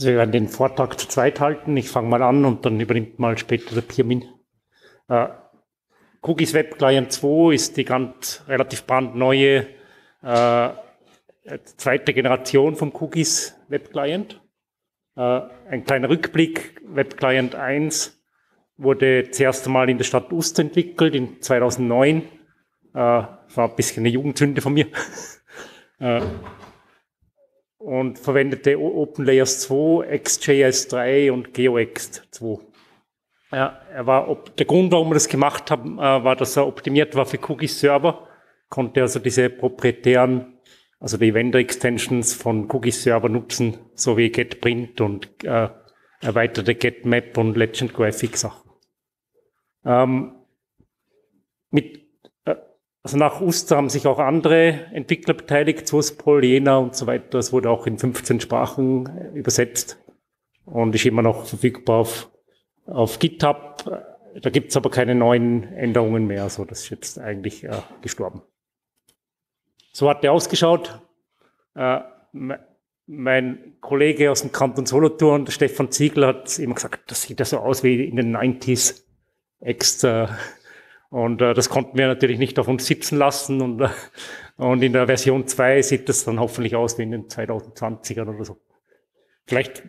Also wir werden den Vortrag zu zweit halten. Ich fange mal an und dann übernimmt mal später der Pirmin. Äh, Cookies Web Client 2 ist die ganz relativ brandneue äh, zweite Generation vom Cookies Web Client. Äh, ein kleiner Rückblick. Web Client 1 wurde zuerst einmal in der Stadt Ust entwickelt, in 2009. Äh, war ein bisschen eine Jugendsünde von mir. äh, und verwendete OpenLayers 2, XJS 3 und GeoX 2. Ja, er war, der Grund, warum wir das gemacht haben, äh, war, dass er optimiert war für Cookies Server, konnte also diese proprietären, also die Vendor-Extensions von Cookies Server nutzen, so wie GetPrint und äh, erweiterte GetMap und Legend Graphic Sachen. Ähm, mit also nach Uster haben sich auch andere Entwickler beteiligt, Sourcepol, Jena und so weiter. Es wurde auch in 15 Sprachen äh, übersetzt und ist immer noch verfügbar auf, auf GitHub. Da gibt's aber keine neuen Änderungen mehr. Also das ist jetzt eigentlich äh, gestorben. So hat der ausgeschaut. Äh, mein Kollege aus dem Kanton Solothurn, Stefan Ziegler, hat immer gesagt, das sieht ja so aus wie in den 90s. Extra und äh, das konnten wir natürlich nicht auf uns sitzen lassen. Und, äh, und in der Version 2 sieht das dann hoffentlich aus wie in den 2020ern oder so. Vielleicht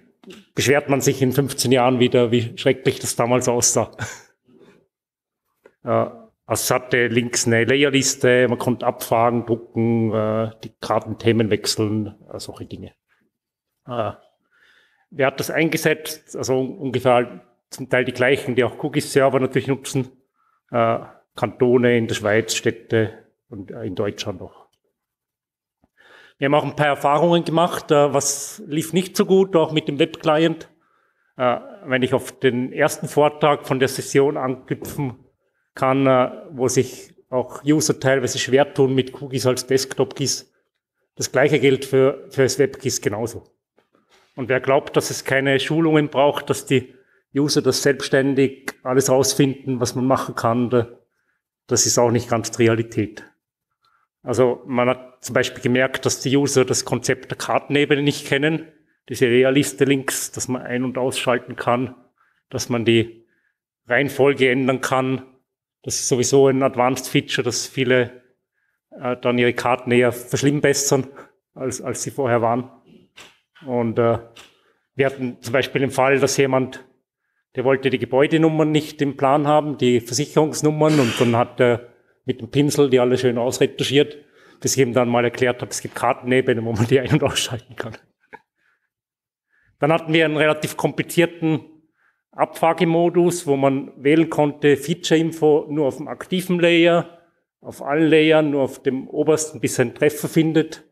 beschwert man sich in 15 Jahren wieder, wie schrecklich das damals aussah. äh, es hatte links eine Layerliste, man konnte abfragen, drucken, äh, die Kartenthemen wechseln, äh, solche Dinge. Äh, wer hat das eingesetzt? Also ungefähr zum Teil die gleichen, die auch Cookies-Server natürlich nutzen äh, Kantone in der Schweiz, Städte und äh, in Deutschland auch. Wir haben auch ein paar Erfahrungen gemacht, äh, was lief nicht so gut, auch mit dem Webclient. Äh, wenn ich auf den ersten Vortrag von der Session anknüpfen kann, wo sich auch User teilweise schwer tun mit Cookies als Desktop-Keys. Das gleiche gilt für, für das WebKeys genauso. Und wer glaubt, dass es keine Schulungen braucht, dass die User das selbstständig alles rausfinden, was man machen kann, das ist auch nicht ganz die Realität. Also man hat zum Beispiel gemerkt, dass die User das Konzept der Kartenebene nicht kennen, diese Realiste-Links, dass man ein- und ausschalten kann, dass man die Reihenfolge ändern kann. Das ist sowieso ein Advanced Feature, dass viele äh, dann ihre Karten eher verschlimmbessern, als, als sie vorher waren. Und äh, wir hatten zum Beispiel den Fall, dass jemand der wollte die Gebäudenummern nicht im Plan haben, die Versicherungsnummern und dann hat er mit dem Pinsel die alle schön ausretuschiert, bis ich ihm dann mal erklärt habe, es gibt Kartenebenen, wo man die ein- und ausschalten kann. Dann hatten wir einen relativ komplizierten Abfragemodus, wo man wählen konnte, Feature-Info nur auf dem aktiven Layer, auf allen Layern, nur auf dem obersten, bis einen Treffer findet.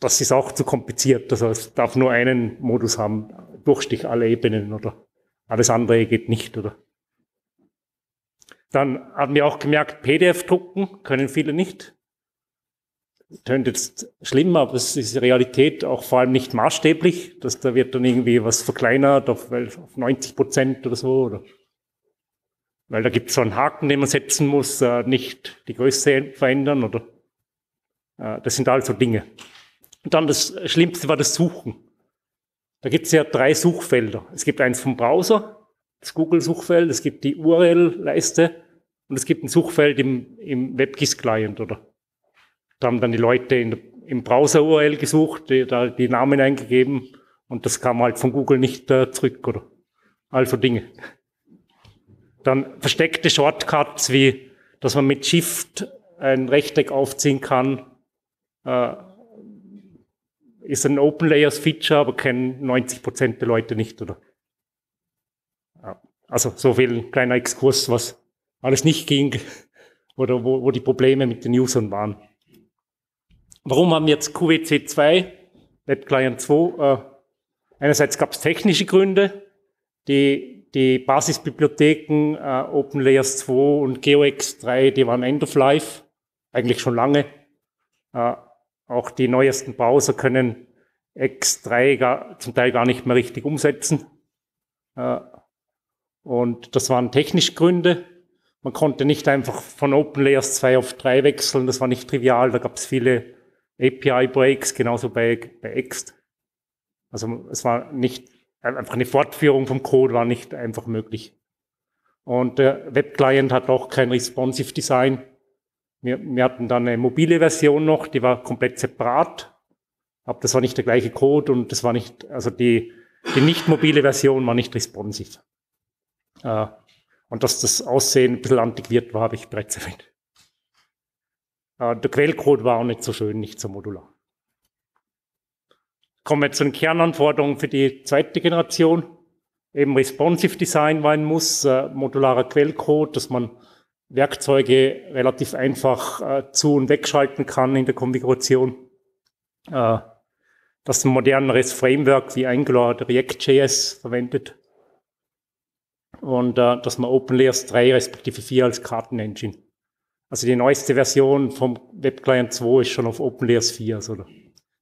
Das ist auch zu kompliziert. Also es darf nur einen Modus haben, Durchstich alle Ebenen oder alles andere geht nicht, oder? Dann haben wir auch gemerkt, PDF drucken können viele nicht. Tönt jetzt schlimm, aber es ist Realität auch vor allem nicht maßstäblich, dass da wird dann irgendwie was verkleinert auf, auf 90 Prozent oder so, oder? Weil da gibt es so einen Haken, den man setzen muss, äh, nicht die Größe verändern, oder? Äh, das sind also Dinge. Und dann das Schlimmste war das Suchen. Da gibt es ja drei Suchfelder. Es gibt eins vom Browser, das Google-Suchfeld, es gibt die URL-Leiste und es gibt ein Suchfeld im, im WebGIS-Client, oder? Da haben dann die Leute in, im Browser-URL gesucht, die, da die Namen eingegeben und das kam halt von Google nicht äh, zurück, oder? Also Dinge. Dann versteckte Shortcuts wie, dass man mit Shift ein Rechteck aufziehen kann, äh, ist ein Open Layers Feature, aber kennen 90 Prozent der Leute nicht, oder? Ja, also so viel kleiner Exkurs, was alles nicht ging oder wo, wo die Probleme mit den Usern waren. Warum haben wir jetzt QWC 2, WebClient 2? Äh, einerseits gab es technische Gründe, die, die Basisbibliotheken äh, OpenLayers 2 und GeoX 3, die waren End of Life, eigentlich schon lange. Äh, auch die neuesten Browser können X3 gar, zum Teil gar nicht mehr richtig umsetzen. Äh, und das waren technische Gründe. Man konnte nicht einfach von OpenLayers 2 auf 3 wechseln, das war nicht trivial, da gab es viele API-Breaks, genauso bei, bei Ext. Also es war nicht einfach eine Fortführung vom Code war nicht einfach möglich. Und der Webclient hat auch kein responsive Design. Wir, wir hatten dann eine mobile Version noch, die war komplett separat. Aber das war nicht der gleiche Code und das war nicht, also die, die nicht mobile Version war nicht responsive. Äh, und dass das Aussehen ein bisschen antiquiert war, habe ich bereits erwähnt. Äh, der Quellcode war auch nicht so schön, nicht so modular. Kommen wir zu den Kernanforderungen für die zweite Generation. Eben responsive Design sein muss, äh, modularer Quellcode, dass man Werkzeuge relativ einfach äh, zu- und wegschalten kann in der Konfiguration. Äh, dass ein moderneres Framework wie Angular oder React.js verwendet. Und äh, dass man OpenLayers 3 respektive 4 als Kartenengine. Also die neueste Version vom WebClient 2 ist schon auf OpenLayers 4, also da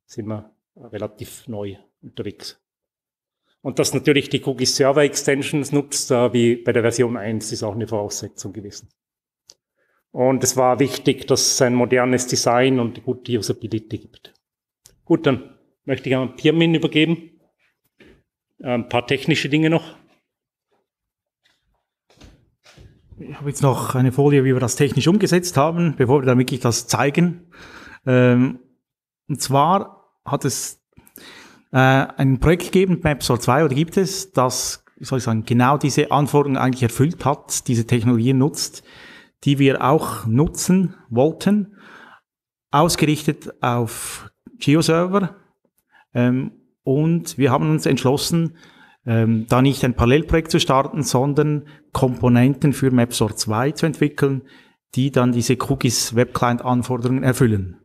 sind wir relativ neu unterwegs. Und dass natürlich die Cookie Server Extensions nutzt, äh, wie bei der Version 1, ist auch eine Voraussetzung gewesen. Und es war wichtig, dass es ein modernes Design und gute Usability gibt. Gut, dann möchte ich an Pirmin übergeben. Ein paar technische Dinge noch. Ich habe jetzt noch eine Folie, wie wir das technisch umgesetzt haben, bevor wir dann wirklich das zeigen. Ähm, und zwar hat es äh, ein Projekt gegeben, MapSor 2, oder gibt es, das, wie soll ich sagen, genau diese Anforderungen eigentlich erfüllt hat, diese Technologie nutzt, die wir auch nutzen wollten, ausgerichtet auf GeoServer. Ähm, und wir haben uns entschlossen, ähm, da nicht ein Parallelprojekt zu starten, sondern Komponenten für MapSor 2 zu entwickeln, die dann diese Cookies Web Client Anforderungen erfüllen.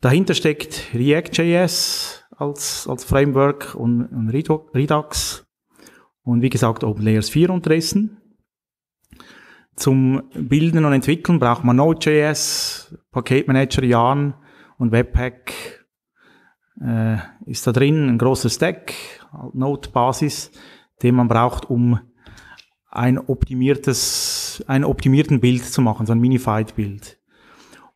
Dahinter steckt React.js als, als Framework und, und Redux und wie gesagt OpenLayers 4 unterdessen. Zum Bilden und Entwickeln braucht man Node.js, Paketmanager Yarn und Webpack äh, ist da drin, ein großer Stack, Node-Basis, den man braucht, um ein optimiertes, einen optimierten Bild zu machen, so ein Minified-Bild.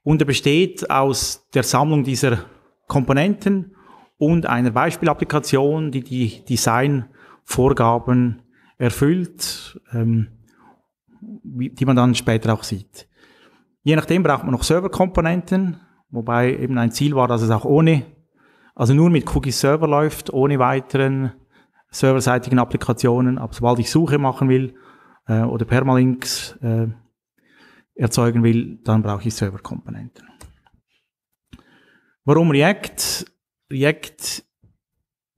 Und er besteht aus der Sammlung dieser Komponenten und einer Beispielapplikation, die die Designvorgaben erfüllt, ähm, die man dann später auch sieht. Je nachdem braucht man noch Serverkomponenten, wobei eben ein Ziel war, dass es auch ohne, also nur mit Cookie Server läuft, ohne weiteren serverseitigen Applikationen. Aber sobald ich Suche machen will äh, oder Permalinks äh, erzeugen will, dann brauche ich Serverkomponenten. Warum React? React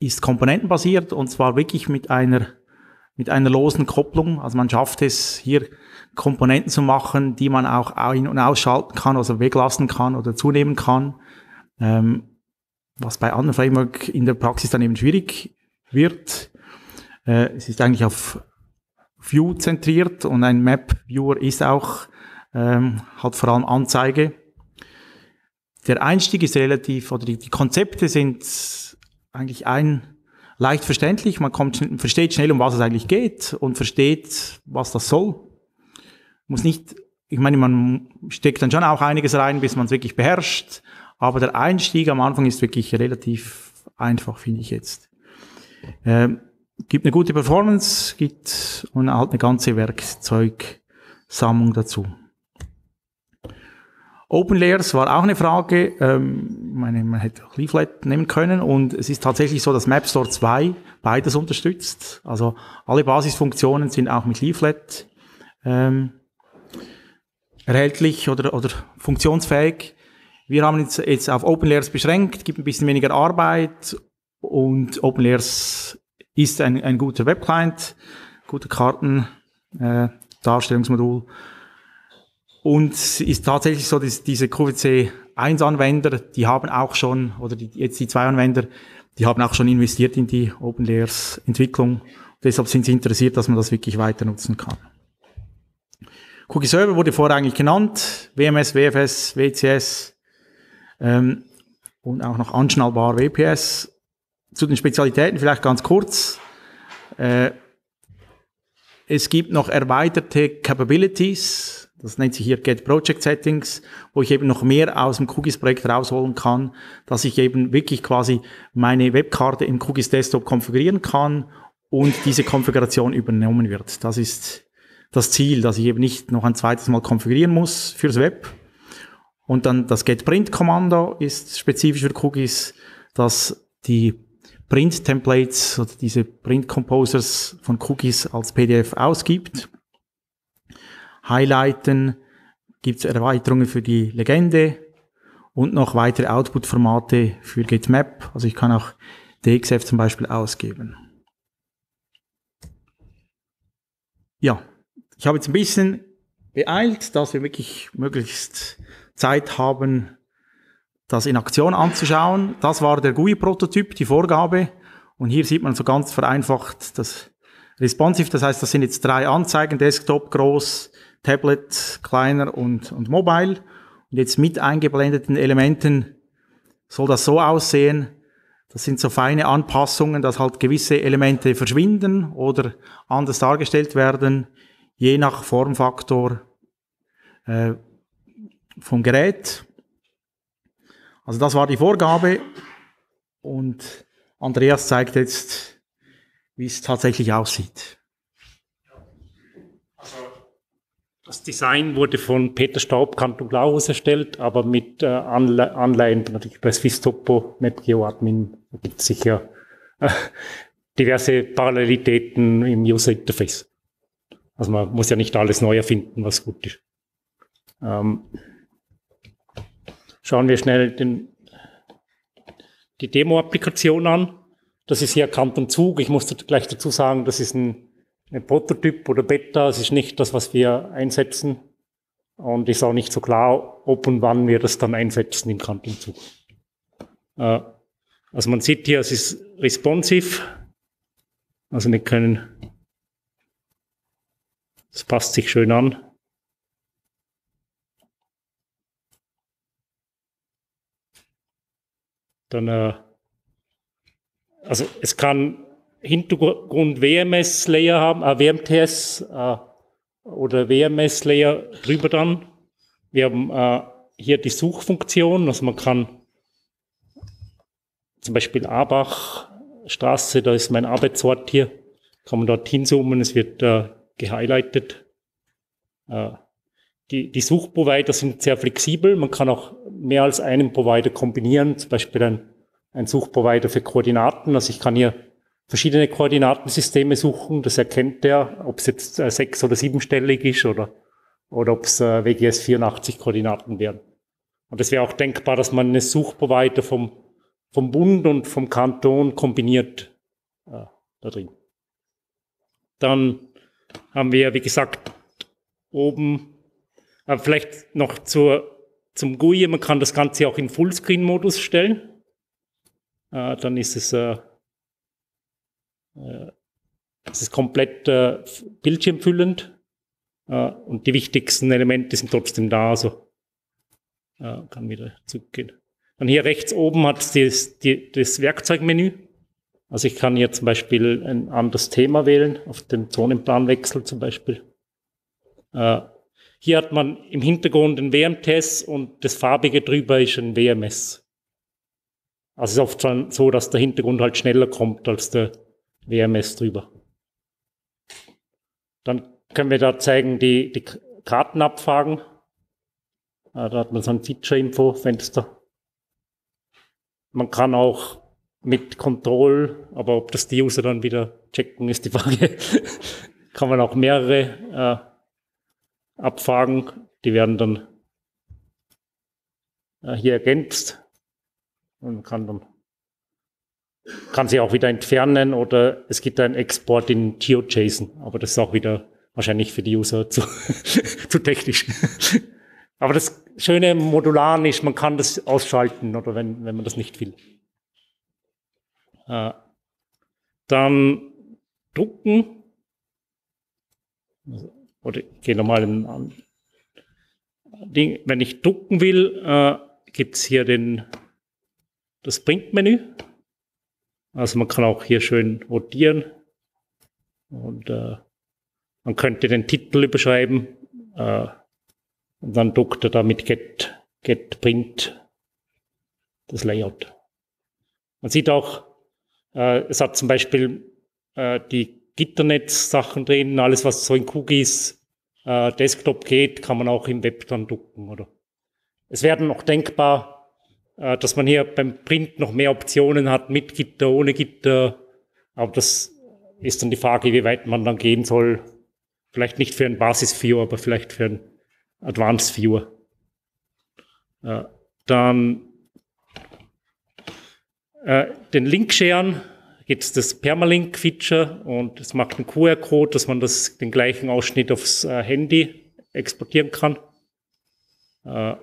ist komponentenbasiert und zwar wirklich mit einer, mit einer losen Kopplung. Also man schafft es hier Komponenten zu machen, die man auch ein- und ausschalten kann, also weglassen kann oder zunehmen kann. Ähm, was bei anderen Framework in der Praxis dann eben schwierig wird. Äh, es ist eigentlich auf View zentriert und ein Map-Viewer ist auch ähm, hat vor allem Anzeige. Der Einstieg ist relativ, oder die, die Konzepte sind eigentlich ein leicht verständlich. Man kommt, versteht schnell, um was es eigentlich geht und versteht, was das soll. Muss nicht, ich meine, man steckt dann schon auch einiges rein, bis man es wirklich beherrscht. Aber der Einstieg am Anfang ist wirklich relativ einfach, finde ich jetzt. Ähm, gibt eine gute Performance, gibt und halt eine ganze Werkzeugsammlung dazu. Open Layers war auch eine Frage. Ähm, meine, man hätte auch Leaflet nehmen können und es ist tatsächlich so, dass MapStore 2 beides unterstützt. Also alle Basisfunktionen sind auch mit Leaflet ähm, erhältlich oder, oder funktionsfähig. Wir haben jetzt, jetzt auf Open Layers beschränkt, gibt ein bisschen weniger Arbeit und Open Layers ist ein, ein guter Webclient, guter Karten, äh, Darstellungsmodul. Und es ist tatsächlich so, dass diese QVC 1 Anwender, die haben auch schon, oder die, jetzt die zwei Anwender, die haben auch schon investiert in die Open Layers Entwicklung. Deshalb sind sie interessiert, dass man das wirklich weiter nutzen kann. Cookie Server wurde eigentlich genannt. WMS, WFS, WCS ähm, und auch noch anschnallbar WPS. Zu den Spezialitäten vielleicht ganz kurz. Äh, es gibt noch erweiterte Capabilities. Das nennt sich hier Get Project Settings, wo ich eben noch mehr aus dem QGIS-Projekt rausholen kann, dass ich eben wirklich quasi meine Webkarte im QGIS Desktop konfigurieren kann und diese Konfiguration übernommen wird. Das ist das Ziel, dass ich eben nicht noch ein zweites Mal konfigurieren muss fürs Web. Und dann das Get Print Kommando ist spezifisch für QGIS, dass die Print Templates oder diese Print Composers von Cookies als PDF ausgibt. Highlighten gibt es Erweiterungen für die Legende und noch weitere Output-Formate für GetMap. Also ich kann auch DXF zum Beispiel ausgeben. Ja, ich habe jetzt ein bisschen beeilt, dass wir wirklich möglichst Zeit haben, das in Aktion anzuschauen. Das war der GUI-Prototyp, die Vorgabe. Und hier sieht man so ganz vereinfacht das Responsive. Das heißt, das sind jetzt drei Anzeigen, Desktop groß, Tablet kleiner und, und Mobile. Und jetzt mit eingeblendeten Elementen soll das so aussehen. Das sind so feine Anpassungen, dass halt gewisse Elemente verschwinden oder anders dargestellt werden, je nach Formfaktor äh, vom Gerät. Also das war die Vorgabe und Andreas zeigt jetzt, wie es tatsächlich aussieht. Also das Design wurde von Peter Staub, Kanton Glauhaus erstellt, aber mit äh, Anle Anleihen natürlich bei Swisstopo, MapGeoAdmin gibt es sicher äh, diverse Parallelitäten im User Interface. Also man muss ja nicht alles neu erfinden, was gut ist. Ähm, Schauen wir schnell den, die Demo-Applikation an. Das ist hier Kanton Zug. Ich muss gleich dazu sagen, das ist ein, ein Prototyp oder Beta. Es ist nicht das, was wir einsetzen. Und ist auch nicht so klar, ob und wann wir das dann einsetzen im Kanton Zug. Äh, also man sieht hier, es ist responsive. Also wir können, das passt sich schön an. Dann, äh, also es kann Hintergrund WMS-Layer haben, äh, WMTS äh, oder WMS-Layer drüber dann. Wir haben äh, hier die Suchfunktion, also man kann zum Beispiel Abachstraße, da ist mein Arbeitsort hier, kann man dort hinzoomen, es wird äh, gehighlightet. Äh, die, die Suchprovider sind sehr flexibel. Man kann auch mehr als einen Provider kombinieren, zum Beispiel ein, ein Suchprovider für Koordinaten. Also ich kann hier verschiedene Koordinatensysteme suchen. Das erkennt der, ob es jetzt äh, sechs- oder siebenstellig ist oder, oder ob es äh, WGS 84 Koordinaten wären. Und es wäre auch denkbar, dass man eine Suchprovider vom, vom Bund und vom Kanton kombiniert äh, da drin. Dann haben wir, wie gesagt, oben aber vielleicht noch zur, zum GUI, man kann das Ganze auch in Fullscreen-Modus stellen. Äh, dann ist es, äh, äh, es ist komplett äh, bildschirmfüllend äh, und die wichtigsten Elemente sind trotzdem da, also äh, kann wieder zurückgehen. Dann hier rechts oben hat es das, das Werkzeugmenü. Also ich kann hier zum Beispiel ein anderes Thema wählen, auf den Zonenplanwechsel zum Beispiel. Äh, hier hat man im Hintergrund ein WMTS und das farbige drüber ist ein WMS. Also es ist oft so, dass der Hintergrund halt schneller kommt als der WMS drüber. Dann können wir da zeigen die, die Kartenabfragen. Da hat man so ein Feature-Info-Fenster. Man kann auch mit Control, aber ob das die User dann wieder checken, ist die Frage. kann man auch mehrere äh, abfragen. Die werden dann äh, hier ergänzt und kann dann kann sie auch wieder entfernen oder es gibt einen Export in GeoJSON, aber das ist auch wieder wahrscheinlich für die User zu, zu technisch. aber das Schöne Modularen ist, man kann das ausschalten oder wenn, wenn man das nicht will. Äh, dann drucken. Also oder ich gehe nochmal in ein Ding. Wenn ich drucken will, äh, gibt es hier den, das Printmenü. Also man kann auch hier schön rotieren. Und äh, man könnte den Titel überschreiben. Äh, Und dann druckt er da mit Get, Get Print das Layout. Man sieht auch, äh, es hat zum Beispiel äh, die Gitternetz-Sachen drin, alles was so in Cookies äh, Desktop geht, kann man auch im Web dann drucken, oder? Es werden noch denkbar, äh, dass man hier beim Print noch mehr Optionen hat, mit Gitter, ohne Gitter, aber das ist dann die Frage, wie weit man dann gehen soll. Vielleicht nicht für ein Basis-View, aber vielleicht für ein Advanced Viewer. Äh, dann äh, den Link sharen gibt es das Permalink-Feature und es macht einen QR-Code, dass man das, den gleichen Ausschnitt aufs äh, Handy exportieren kann. Äh,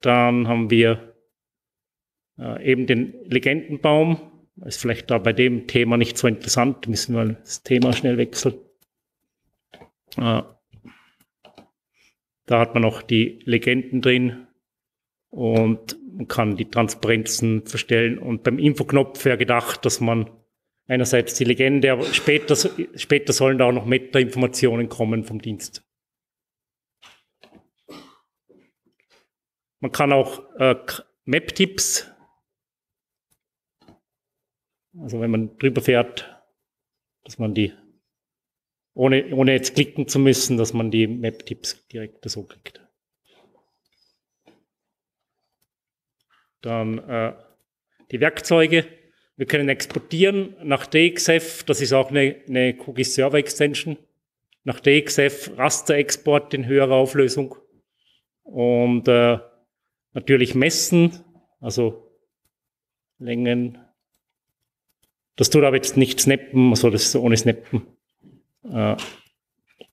dann haben wir äh, eben den Legendenbaum. Ist vielleicht da bei dem Thema nicht so interessant, müssen wir das Thema schnell wechseln. Äh, da hat man auch die Legenden drin und man kann die Transparenzen verstellen. Und beim Infoknopf wäre gedacht, dass man einerseits die Legende, aber später, später sollen da auch noch Meta-Informationen kommen vom Dienst. Man kann auch äh, Map-Tipps, also wenn man drüber fährt, dass man die, ohne, ohne jetzt klicken zu müssen, dass man die Map-Tipps direkt so kriegt. Dann äh, die Werkzeuge. Wir können exportieren nach DXF, das ist auch eine, eine QGIS Server Extension. Nach DXF Rasterexport in höherer Auflösung. Und äh, natürlich messen, also Längen. Das tut aber jetzt nicht snappen, also das ist ohne snappen. Äh,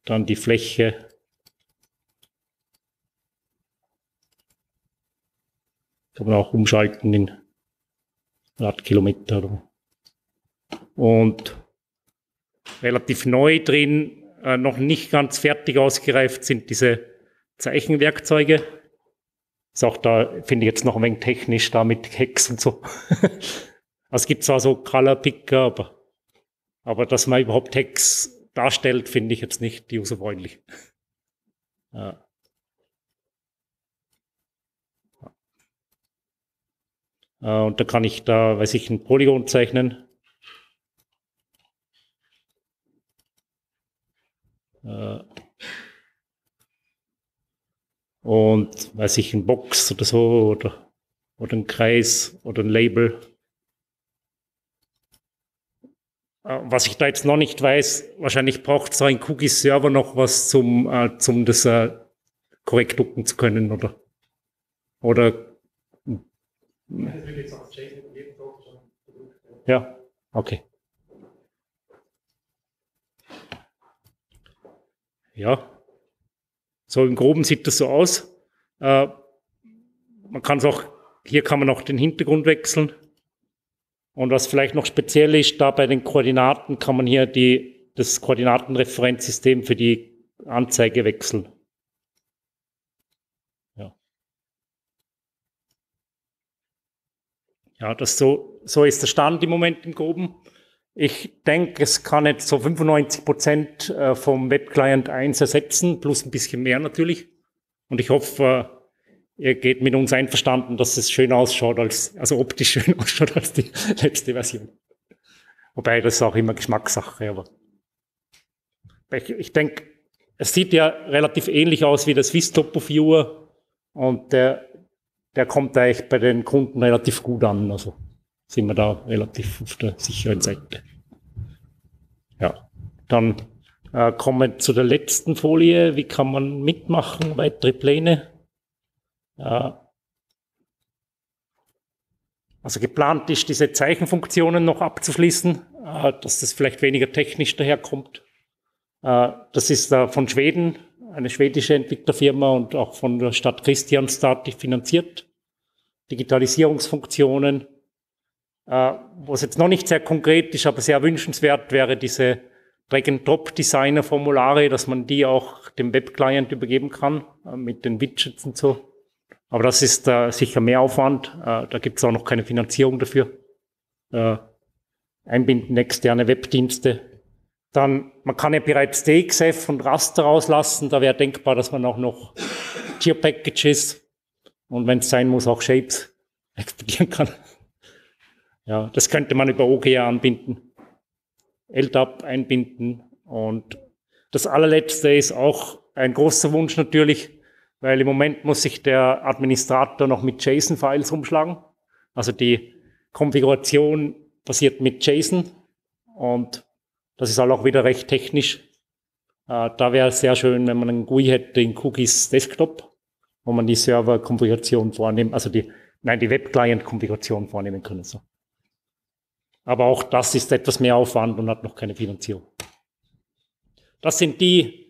dann die Fläche Kann man auch umschalten in Radkilometer. Und relativ neu drin, äh, noch nicht ganz fertig ausgereift sind diese Zeichenwerkzeuge. Ist auch da, finde ich jetzt noch ein wenig technisch, da mit Hex und so. also es gibt zwar so Color Picker, aber, aber dass man überhaupt Hex darstellt, finde ich jetzt nicht userfreundlich. Ja. Äh, und da kann ich da, weiß ich, ein Polygon zeichnen. Äh, und weiß ich, ein Box oder so oder, oder ein Kreis oder ein Label. Äh, was ich da jetzt noch nicht weiß, wahrscheinlich braucht so ein Cookie-Server noch was zum, äh, zum das äh, korrekt drucken zu können, oder? Oder ja, okay. Ja, so im Groben sieht das so aus. Äh, man kann es auch, hier kann man auch den Hintergrund wechseln. Und was vielleicht noch speziell ist, da bei den Koordinaten kann man hier die, das Koordinatenreferenzsystem für die Anzeige wechseln. Ja, das so, so ist der Stand im Moment im Groben. Ich denke, es kann jetzt so 95 Prozent äh, vom Webclient 1 ersetzen, plus ein bisschen mehr natürlich. Und ich hoffe, äh, ihr geht mit uns einverstanden, dass es schön ausschaut, als, also optisch schön ausschaut als die letzte Version. Wobei das ist auch immer Geschmackssache, aber ich, ich denke, es sieht ja relativ ähnlich aus wie das Vistopo Viewer und der der kommt eigentlich bei den Kunden relativ gut an. Also sind wir da relativ auf der sicheren Seite. Ja, dann äh, kommen wir zu der letzten Folie. Wie kann man mitmachen? Weitere Pläne. Ja. Also geplant ist, diese Zeichenfunktionen noch abzuschließen, äh, dass das vielleicht weniger technisch daherkommt. Äh, das ist äh, von Schweden eine schwedische Entwicklerfirma und auch von der Stadt Christianstad finanziert. Digitalisierungsfunktionen. Äh, was jetzt noch nicht sehr konkret ist, aber sehr wünschenswert wäre diese Drag-and-Drop-Designer-Formulare, dass man die auch dem Web-Client übergeben kann äh, mit den Widgets und so. Aber das ist äh, sicher mehr Aufwand. Äh, da gibt es auch noch keine Finanzierung dafür. Äh, einbinden externe Webdienste Dann, man kann ja bereits DXF und Raster rauslassen. Da wäre denkbar, dass man auch noch Tier-Packages und wenn es sein muss, auch Shapes exportieren kann. Ja, das könnte man über OGA anbinden. LDAP einbinden. Und das allerletzte ist auch ein großer Wunsch natürlich, weil im Moment muss sich der Administrator noch mit JSON-Files umschlagen. Also die Konfiguration passiert mit JSON und das ist halt auch wieder recht technisch. Äh, da wäre es sehr schön, wenn man einen GUI hätte in Cookies Desktop, wo man die Server-Konfiguration vornehmen, also die, nein, die Web-Client-Konfiguration vornehmen können. So. Aber auch das ist etwas mehr Aufwand und hat noch keine Finanzierung. Das sind die,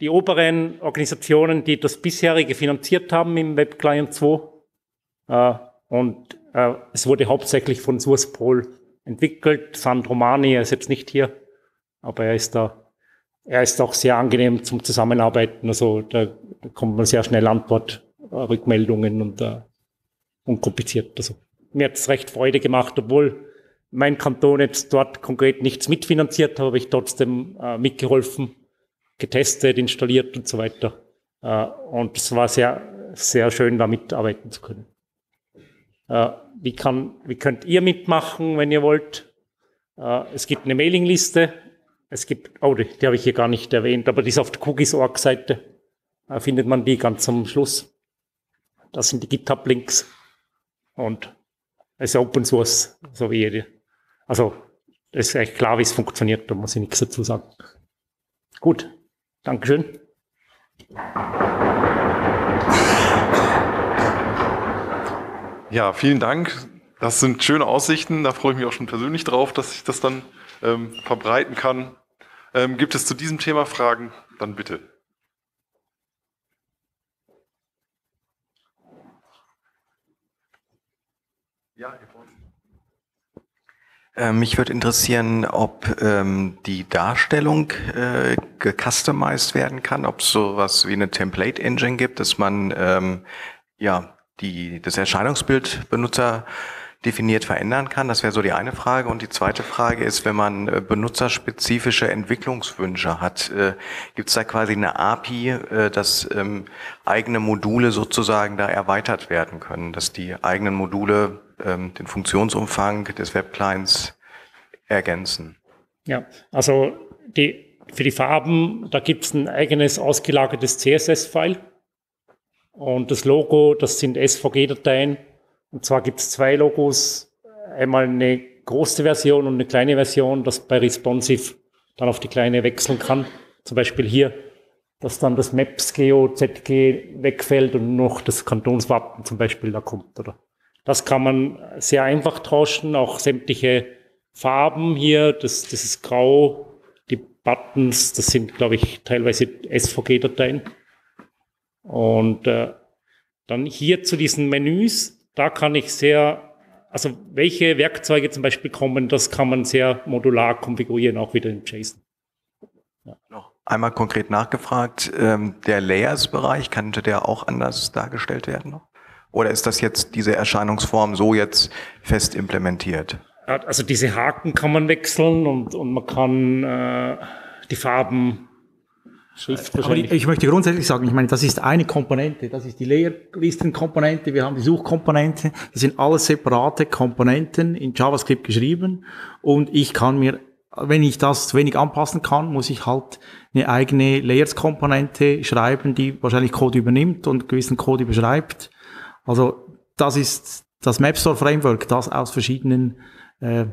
die oberen Organisationen, die das bisherige finanziert haben im Web Client 2. Äh, und äh, es wurde hauptsächlich von SourcePol entwickelt. Sandro Mani, er ist jetzt nicht hier, aber er ist da, er ist auch sehr angenehm zum Zusammenarbeiten. Also da, da kommt man sehr schnell Antwort, äh, Rückmeldungen und äh, unkompliziert. Also mir hat es recht Freude gemacht, obwohl mein Kanton jetzt dort konkret nichts mitfinanziert, habe ich trotzdem äh, mitgeholfen, getestet, installiert und so weiter. Äh, und es war sehr, sehr schön, da mitarbeiten zu können. Äh, wie, kann, wie könnt ihr mitmachen, wenn ihr wollt? Äh, es gibt eine Mailingliste. Es gibt, oh, die, die habe ich hier gar nicht erwähnt, aber die ist auf der Cookies.org-Seite. Da findet man die ganz am Schluss. Das sind die GitHub-Links. Und es ist Open Source, so wie jede also, es ist echt klar, wie es funktioniert, da muss ich nichts dazu sagen. Gut, Dankeschön. Ja, vielen Dank. Das sind schöne Aussichten. Da freue ich mich auch schon persönlich drauf, dass ich das dann ähm, verbreiten kann. Ähm, gibt es zu diesem Thema Fragen? Dann bitte. Ja, Herr äh, mich würde interessieren, ob ähm, die Darstellung äh, gecustomized werden kann, ob es sowas wie eine Template Engine gibt, dass man ähm, ja die das Erscheinungsbild Benutzer definiert verändern kann. Das wäre so die eine Frage. Und die zweite Frage ist, wenn man äh, benutzerspezifische Entwicklungswünsche hat, äh, gibt es da quasi eine API, äh, dass ähm, eigene Module sozusagen da erweitert werden können, dass die eigenen Module ähm, den Funktionsumfang des Webclients ergänzen. Ja, also die, für die Farben, da gibt es ein eigenes ausgelagertes CSS-File. Und das Logo, das sind SVG-Dateien. Und zwar gibt es zwei Logos. Einmal eine große Version und eine kleine Version, das bei Responsive dann auf die kleine wechseln kann. Zum Beispiel hier, dass dann das Maps Geo ZG wegfällt und noch das Kantonswappen zum Beispiel da kommt, oder? Das kann man sehr einfach tauschen, auch sämtliche Farben hier, das, das ist grau, die Buttons, das sind, glaube ich, teilweise SVG-Dateien. Und äh, dann hier zu diesen Menüs, da kann ich sehr, also welche Werkzeuge zum Beispiel kommen, das kann man sehr modular konfigurieren, auch wieder in JSON. Ja. Noch einmal konkret nachgefragt, ähm, der Layers-Bereich, könnte der auch anders dargestellt werden noch? Oder ist das jetzt diese Erscheinungsform so jetzt fest implementiert? Also diese Haken kann man wechseln und, und man kann äh, die Farben Schrift Aber ich, ich, möchte grundsätzlich sagen, ich meine, das ist eine Komponente, das ist die Leerlistenkomponente, wir haben die Suchkomponente, das sind alles separate Komponenten in JavaScript geschrieben und ich kann mir, wenn ich das zu wenig anpassen kann, muss ich halt eine eigene Layers-Komponente schreiben, die wahrscheinlich Code übernimmt und gewissen Code überschreibt also das ist das MapStore Framework, das aus verschiedenen äh,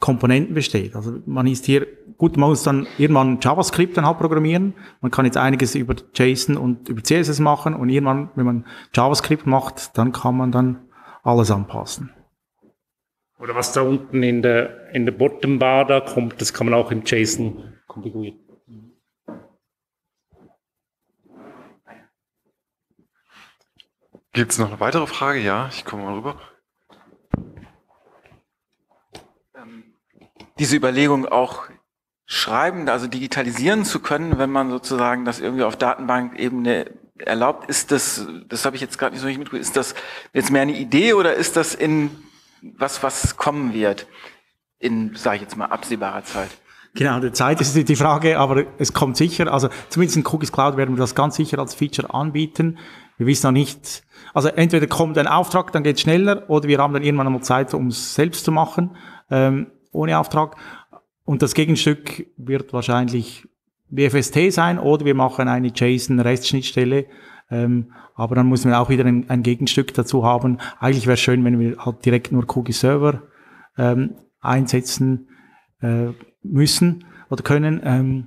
Komponenten besteht. Also man ist hier, gut, man muss dann irgendwann JavaScript dann halt programmieren. Man kann jetzt einiges über JSON und über CSS machen und irgendwann, wenn man JavaScript macht, dann kann man dann alles anpassen. Oder was da unten in der, in der Bottom Bar da kommt, das kann man auch im JSON konfigurieren. Gibt es noch eine weitere Frage? Ja, ich komme mal rüber. Ähm, diese Überlegung auch schreiben, also digitalisieren zu können, wenn man sozusagen das irgendwie auf Datenbankebene erlaubt, ist das, das habe ich jetzt gerade nicht so richtig mitgekriegt, ist das jetzt mehr eine Idee oder ist das in was, was kommen wird in, sage ich jetzt mal, absehbarer Zeit? Genau, die Zeit ist die Frage, aber es kommt sicher. Also zumindest in Cookies Cloud werden wir das ganz sicher als Feature anbieten. Wir wissen noch nicht, also entweder kommt ein Auftrag, dann geht es schneller, oder wir haben dann irgendwann einmal Zeit, um es selbst zu machen, ähm, ohne Auftrag. Und das Gegenstück wird wahrscheinlich WFST sein, oder wir machen eine JSON-Restschnittstelle. Ähm, aber dann muss man auch wieder ein, ein Gegenstück dazu haben. Eigentlich wäre schön, wenn wir halt direkt nur Cookie Server ähm, einsetzen äh, müssen oder können. Ähm,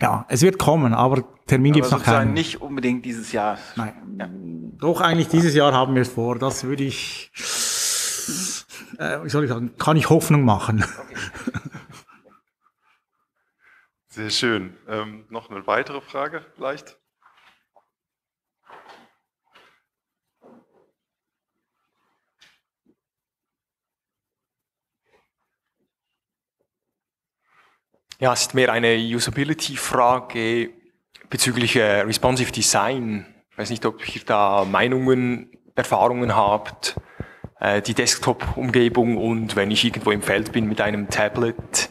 ja, es wird kommen, aber Termin gibt es noch keinen. nicht unbedingt dieses Jahr. Nein. Ja. Doch, eigentlich dieses Jahr haben wir es vor. Das würde ich, äh, wie soll ich sagen, kann ich Hoffnung machen. Okay. Sehr schön. Ähm, noch eine weitere Frage vielleicht? Ja, es ist mehr eine Usability-Frage bezüglich äh, Responsive Design. Ich weiß nicht, ob ihr da Meinungen, Erfahrungen habt. Äh, die Desktop-Umgebung und wenn ich irgendwo im Feld bin mit einem Tablet,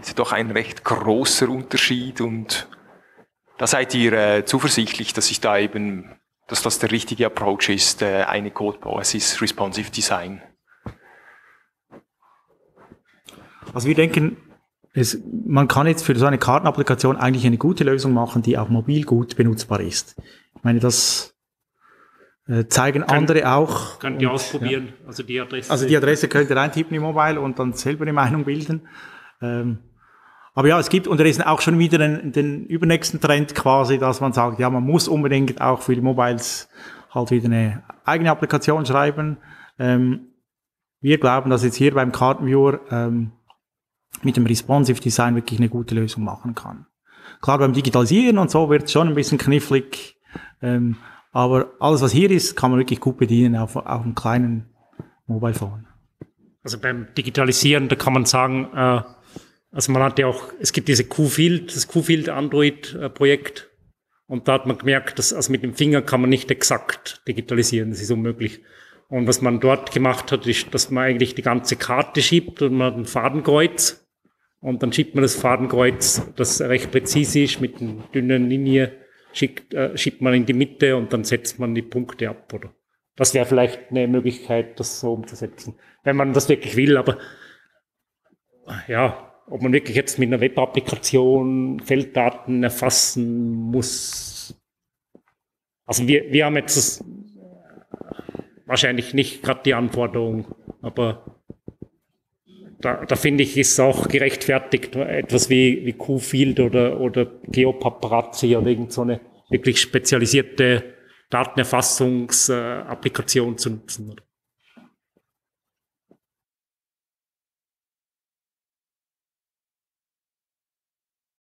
ist doch ein recht großer Unterschied und da seid ihr äh, zuversichtlich, dass ich da eben, dass das der richtige Approach ist, äh, eine Code-Basis Responsive Design. Also wir denken, es, man kann jetzt für so eine Kartenapplikation eigentlich eine gute Lösung machen, die auch mobil gut benutzbar ist. Ich meine, das äh, zeigen kann, andere auch. Könnt ihr ausprobieren, ja. also die Adresse. Also die Adresse könnt ihr reintippen im Mobile und dann selber eine Meinung bilden. Ähm, aber ja, es gibt unterdessen auch schon wieder den, den übernächsten Trend quasi, dass man sagt, ja, man muss unbedingt auch für die Mobiles halt wieder eine eigene Applikation schreiben. Ähm, wir glauben, dass jetzt hier beim Kartenviewer ähm, mit dem Responsive Design wirklich eine gute Lösung machen kann. Klar, beim Digitalisieren und so wird es schon ein bisschen knifflig, ähm, aber alles, was hier ist, kann man wirklich gut bedienen auf, auf einem kleinen Mobile Phone. Also beim Digitalisieren, da kann man sagen, äh, also man hat ja auch, es gibt diese Q-Field, das Q-Field Android-Projekt, und da hat man gemerkt, dass also mit dem Finger kann man nicht exakt digitalisieren, das ist unmöglich. Und was man dort gemacht hat, ist, dass man eigentlich die ganze Karte schiebt und man hat ein Fadenkreuz und dann schiebt man das Fadenkreuz, das recht präzise ist, mit einer dünnen Linie, schickt, äh, schiebt man in die Mitte und dann setzt man die Punkte ab, oder? Das wäre vielleicht eine Möglichkeit, das so umzusetzen, wenn man das wirklich will, aber ja, ob man wirklich jetzt mit einer Web-Applikation Felddaten erfassen muss. Also wir, wir haben jetzt das, wahrscheinlich nicht gerade die Anforderung, aber da, da finde ich, ist auch gerechtfertigt, etwas wie, wie Q-Field oder, oder Geopaparazzi oder irgend so eine wirklich spezialisierte Datenerfassungsapplikation zu nutzen.